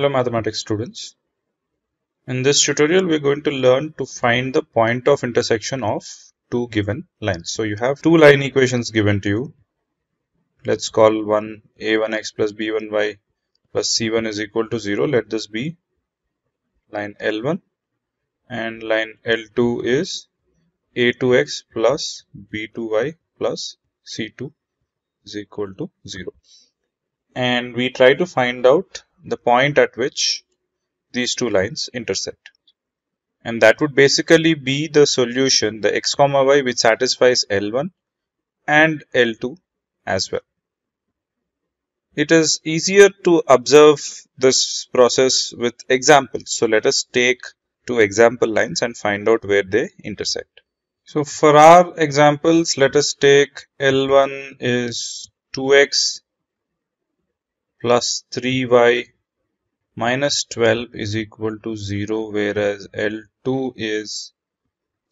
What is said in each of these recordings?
Hello mathematics students. In this tutorial we are going to learn to find the point of intersection of two given lines. So you have two line equations given to you. Let's call one a1x plus b1y plus c1 is equal to 0. Let this be line L1 and line L2 is a2x plus b2y plus c2 is equal to 0. And we try to find out the point at which these two lines intersect. And that would basically be the solution, the x comma y which satisfies L1 and L2 as well. It is easier to observe this process with examples. So let us take two example lines and find out where they intersect. So for our examples, let us take L1 is 2x plus 3y minus 12 is equal to 0 whereas L2 is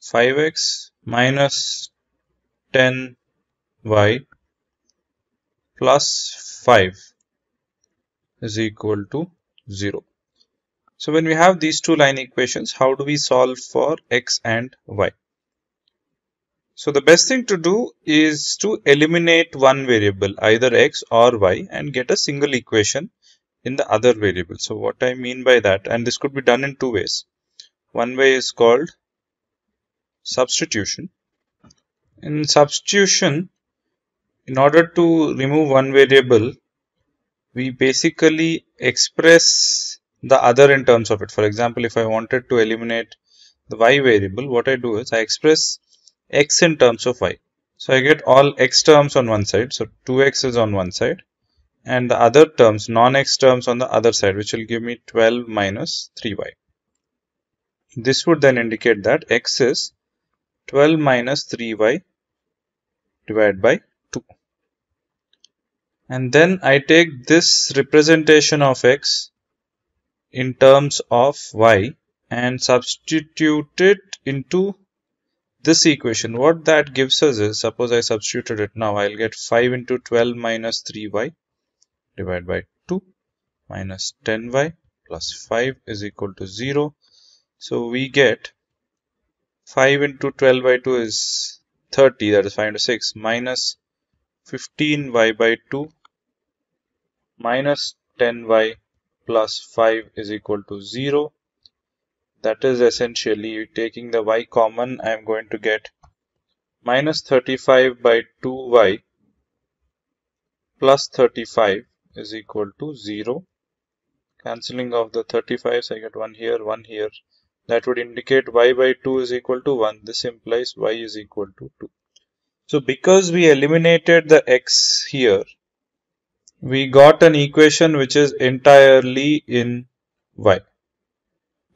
5x minus 10y plus 5 is equal to 0. So when we have these two line equations, how do we solve for x and y? So the best thing to do is to eliminate one variable, either x or y and get a single equation in the other variable. So what I mean by that, and this could be done in two ways. One way is called substitution. In substitution, in order to remove one variable, we basically express the other in terms of it. For example, if I wanted to eliminate the y variable, what I do is I express x in terms of y. So I get all x terms on one side. So 2x is on one side and the other terms, non-x terms on the other side, which will give me 12 minus 3y. This would then indicate that x is 12 minus 3y divided by 2. And then I take this representation of x in terms of y and substitute it into this equation, what that gives us is, suppose I substituted it now, I'll get 5 into 12 minus 3y divided by 2 minus 10y plus 5 is equal to 0. So we get 5 into 12 by 2 is 30, that is 5 into 6, minus 15y by 2 minus 10y plus 5 is equal to 0 that is essentially taking the y common I am going to get minus 35 by 2y plus 35 is equal to 0 cancelling of the 35s I get 1 here 1 here. That would indicate y by 2 is equal to 1 this implies y is equal to 2 so because we eliminated the x here we got an equation which is entirely in y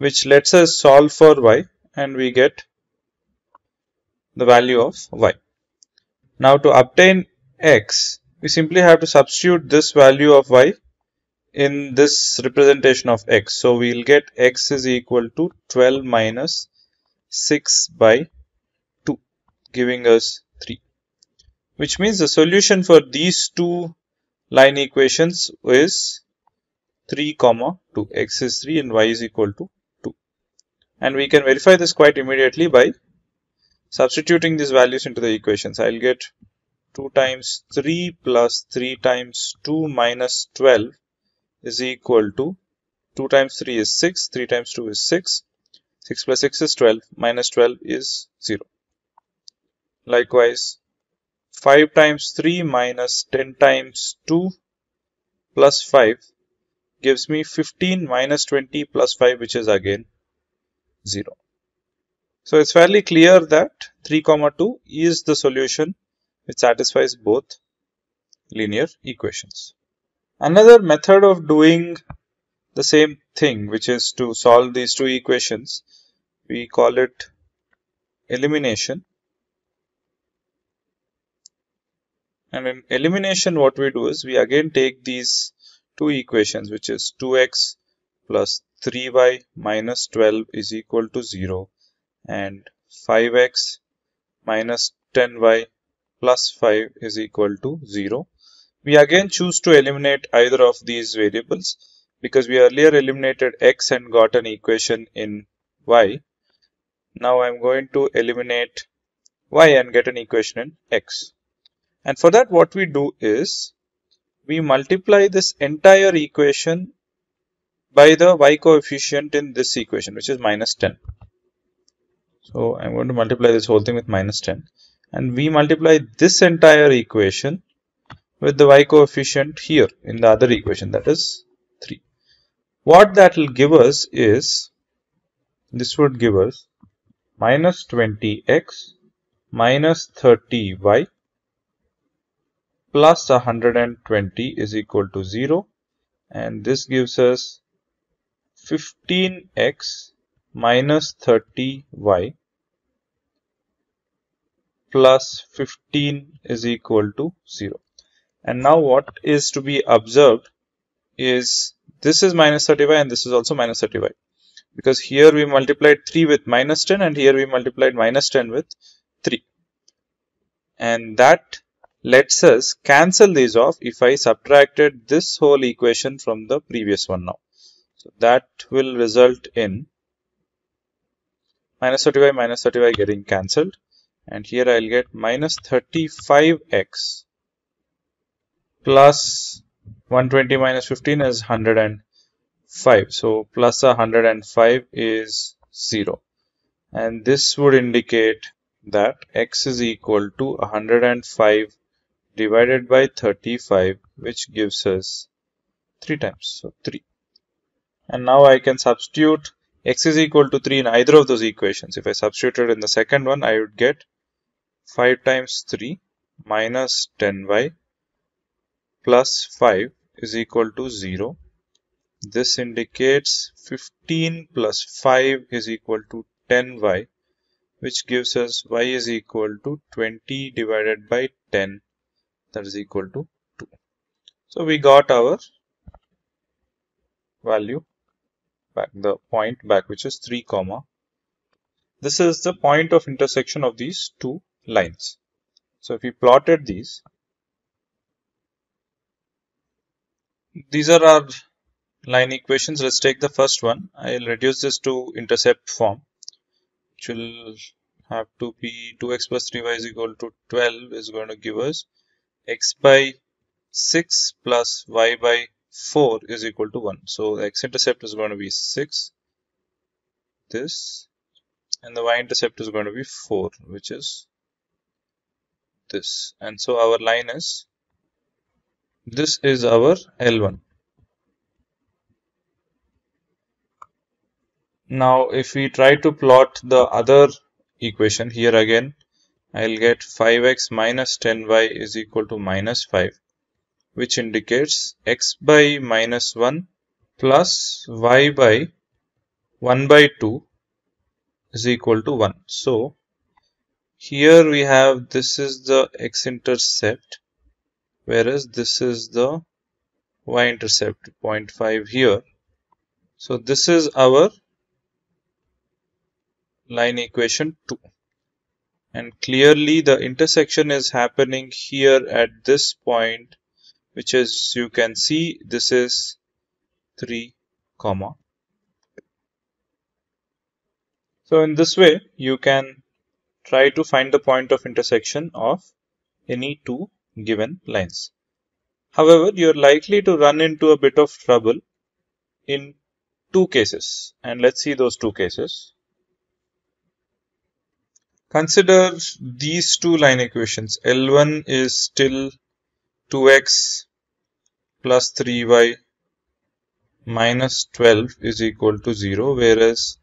which lets us solve for y and we get the value of y. Now to obtain x, we simply have to substitute this value of y in this representation of x. So we'll get x is equal to 12 minus 6 by 2 giving us 3 which means the solution for these two line equations is 3 comma 2 x is 3 and y is equal to and we can verify this quite immediately by substituting these values into the equations. I'll get 2 times 3 plus 3 times 2 minus 12 is equal to 2 times 3 is 6, 3 times 2 is 6, 6 plus 6 is 12, minus 12 is 0. Likewise, 5 times 3 minus 10 times 2 plus 5 gives me 15 minus 20 plus 5 which is again 0. So it's fairly clear that 3 comma 2 is the solution which satisfies both linear equations. Another method of doing the same thing which is to solve these two equations we call it elimination and in elimination what we do is we again take these two equations which is 2x plus 3y minus 12 is equal to 0 and 5x minus 10y plus 5 is equal to 0. We again choose to eliminate either of these variables. because we earlier eliminated x and got an equation in y. Now I'm going to eliminate y and get an equation in x. And for that what we do is we multiply this entire equation by the y coefficient in this equation which is minus 10. So I'm going to multiply this whole thing with minus 10 and we multiply this entire equation with the y coefficient here in the other equation that is 3. What that will give us is this would give us minus 20x minus 30y plus 120 is equal to 0 and this gives us 15x minus 30y plus 15 is equal to 0. And now what is to be observed is this is minus 30y and this is also minus 30y because here we multiplied 3 with minus 10 and here we multiplied minus 10 with 3 and that lets us cancel these off if I subtracted this whole equation from the previous one now. So that will result in minus 30y minus 30y getting cancelled. And here I'll get minus 35x plus 120 minus 15 is 105 so plus 105 is 0 and this would indicate that x is equal to 105 divided by 35 which gives us 3 times. So 3 and now I can substitute x is equal to 3 in either of those equations. If I substituted in the second one I would get 5 times 3 minus 10y plus 5 is equal to 0 this indicates 15 plus 5 is equal to 10y which gives us y is equal to 20 divided by 10 that is equal to 2. So we got our value back, the point back which is 3 comma. This is the point of intersection of these two lines. So if we plotted these, these are our line equations. Let's take the first one. I'll reduce this to intercept form, which will have to be 2x plus 3y is equal to 12 is going to give us x by 6 plus y by 4 is equal to 1. So the x-intercept is going to be 6, this, and the y-intercept is going to be 4, which is this. And so our line is, this is our L1. Now if we try to plot the other equation here again I'll get 5x minus 10y is equal to minus 5 which indicates x by minus 1 plus y by 1 by 2 is equal to 1. So here we have this is the x-intercept whereas this is the y-intercept 0.5 here. So this is our line equation 2 and clearly the intersection is happening here at this point which is you can see this is 3 comma. So in this way you can try to find the point of intersection of any two given lines. However you're likely to run into a bit of trouble in two cases. And let's see those two cases. Consider these two line equations. L1 is still 2x plus 3y minus 12 is equal to 0 whereas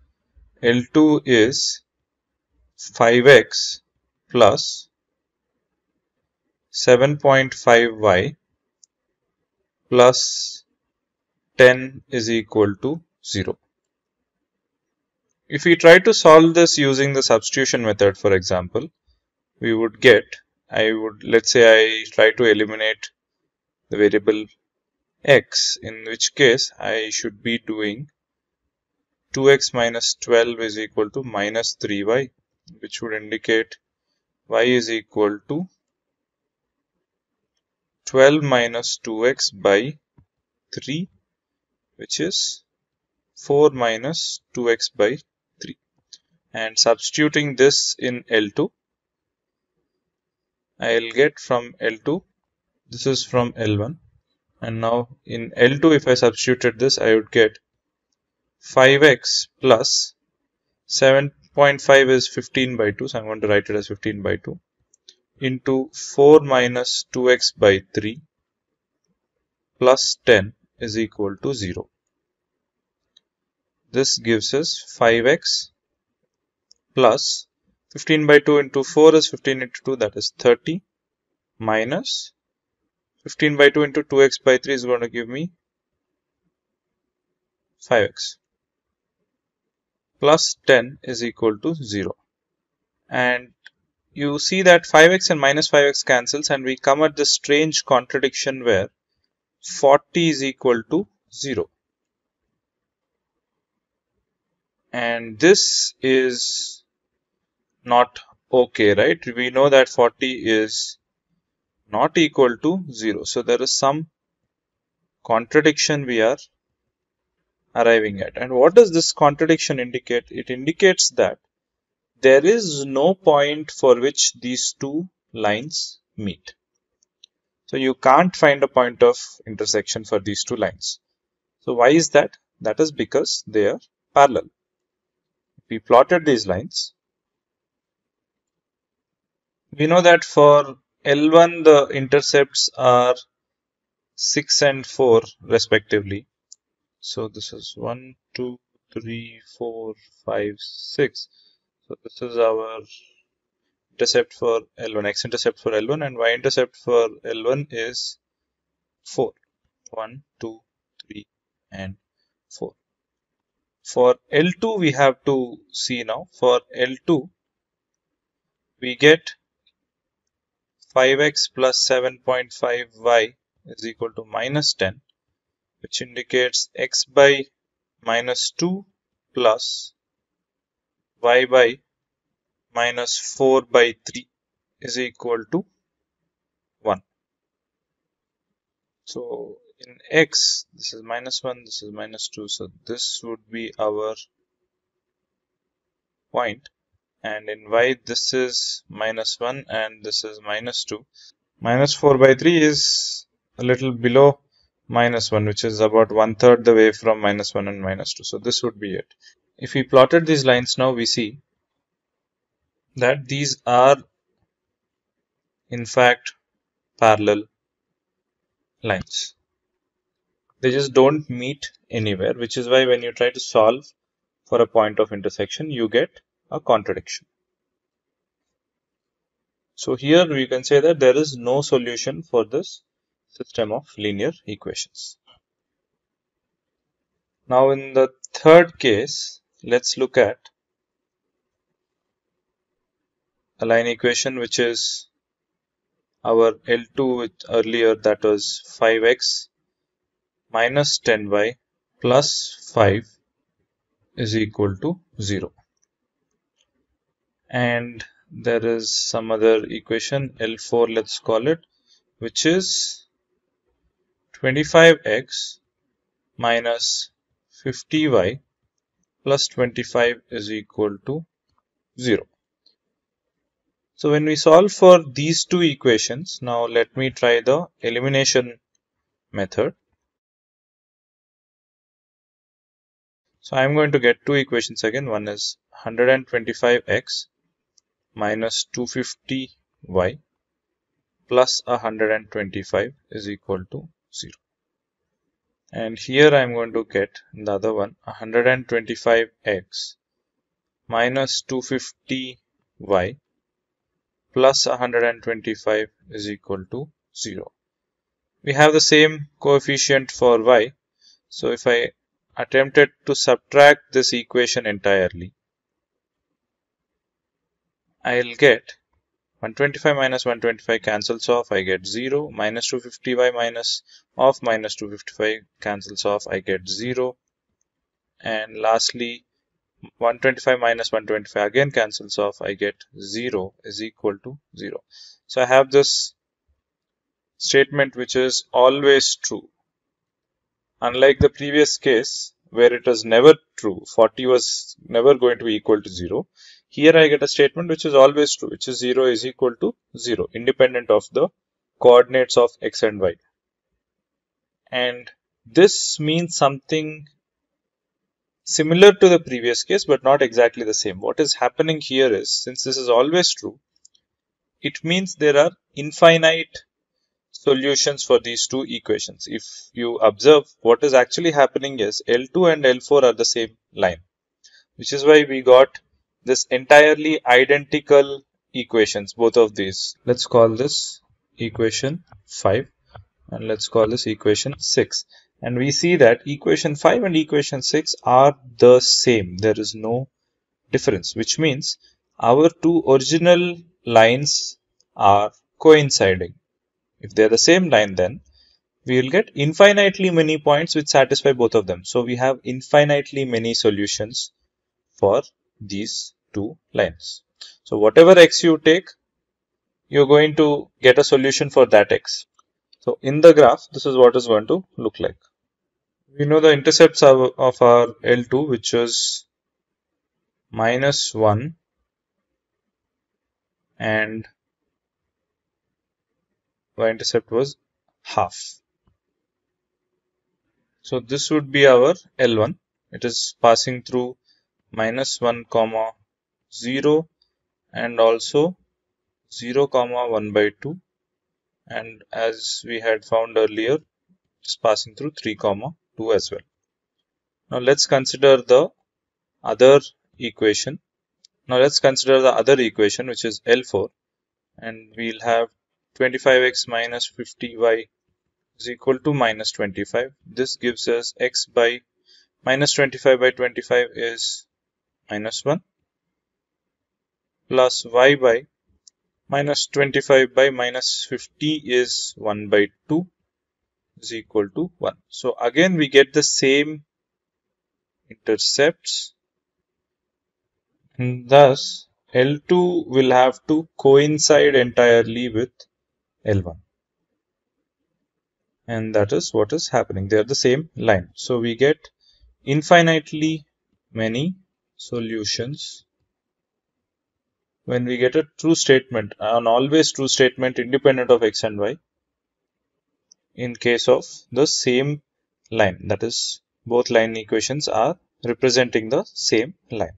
L2 is 5x plus 7.5y plus 10 is equal to 0. If we try to solve this using the substitution method, for example, we would get, I would, let's say I try to eliminate the variable x, in which case I should be doing 2x minus 12 is equal to minus 3y, which would indicate y is equal to 12 minus 2x by 3, which is 4 minus 2x by 3 and substituting this in L2 I'll get from L2 this is from L1 and now in L2 if I substituted this I would get 5x plus 7.5 is 15 by 2 so I'm going to write it as 15 by 2 into 4 minus 2x by 3 plus 10 is equal to 0. This gives us 5x plus 15 by 2 into 4 is 15 into 2 that is 30 minus 15 by 2 into 2x by 3 is going to give me 5x plus 10 is equal to 0 and you see that 5x and minus 5x cancels and we come at this strange contradiction where 40 is equal to 0 and this is not okay right we know that 40 is not equal to 0 so there is some contradiction we are arriving at and what does this contradiction indicate it indicates that there is no point for which these two lines meet so you can't find a point of intersection for these two lines. So why is that? That is because they are parallel. we plotted these lines, we know that for L1 the intercepts are 6 and 4 respectively. So this is 1, 2, 3, 4, 5, 6. So this is our intercept for L1, x intercept for L1 and y intercept for L1 is 4. 1, 2, 3 and 4. For L2 we have to see now. For L2 we get 5x plus 7.5y is equal to minus 10 which indicates x by minus 2 plus y by minus 4 by 3 is equal to 1. So in x this is minus 1 this is minus 2 so this would be our point and in y this is minus 1 and this is minus 2 minus 4 by 3 is a little below minus 1 which is about one third the way from minus 1 and minus 2 so this would be it. If we plotted these lines now we see that these are in fact parallel lines. They just don't meet anywhere, which is why when you try to solve for a point of intersection, you get a contradiction. So here we can say that there is no solution for this system of linear equations. Now in the third case, let's look at a line equation which is our L2 which earlier that was 5x minus 10y plus 5 is equal to 0 and there is some other equation L4 let's call it which is 25x minus 50y plus 25 is equal to 0 so when we solve for these two equations, now let me try the elimination method. So I am going to get two equations again. One is 125x minus 250y plus 125 is equal to 0. And here I am going to get the other one 125x minus 250y plus 125 is equal to 0. We have the same coefficient for y. So if I attempted to subtract this equation entirely, I'll get 125 minus 125 cancels off, I get 0, minus 250y minus of minus 255 cancels off, I get 0, and lastly 125 minus 125 again cancels off. I get 0 is equal to 0 so I have this statement which is always true. Unlike the previous case where it was never true, 40 was never going to be equal to 0, here I get a statement which is always true, which is 0 is equal to 0, independent of the coordinates of x and y. And this means something similar to the previous case, but not exactly the same. What is happening here is, since this is always true, it means there are infinite solutions for these two equations. If you observe what is actually happening is L2 and L4 are the same line, which is why we got this entirely identical equations, both of these. Let's call this equation 5 and let's call this equation 6 and we see that equation 5 and equation 6 are the same. There is no difference which means our two original lines are coinciding. If they are the same line then we will get infinitely many points which satisfy both of them. So we have infinitely many solutions for these two lines so whatever x you take you're going to get a solution for that x so in the graph this is what is going to look like we know the intercepts of, of our L2 which is minus 1 and y-intercept was half. So this would be our L1. It is passing through minus 1 comma 0 and also 0 comma 1 by 2 and as we had found earlier it's passing through 3 comma 2 as well. Now let's consider the other equation. Now let's consider the other equation which is L4 and we'll have 25x minus 50y is equal to minus 25. This gives us x by minus 25 by 25 is minus 1 plus y by minus 25 by minus 50 is 1 by 2 is equal to 1. So again we get the same intercepts. And thus L2 will have to coincide entirely with L1 and that is what is happening. They are the same line. So we get infinitely many solutions. When we get a true statement an always true statement independent of x and y in case of the same line that is both line equations are representing the same line